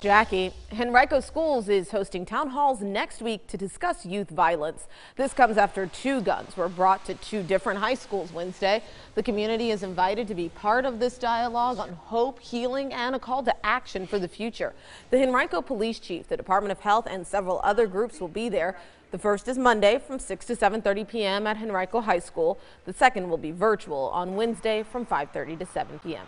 Jackie, Henrico Schools is hosting town halls next week to discuss youth violence. This comes after two guns were brought to two different high schools Wednesday. The community is invited to be part of this dialogue on hope, healing, and a call to action for the future. The Henrico Police Chief, the Department of Health, and several other groups will be there. The first is Monday from 6 to 7.30 p.m. at Henrico High School. The second will be virtual on Wednesday from 5.30 to 7 p.m.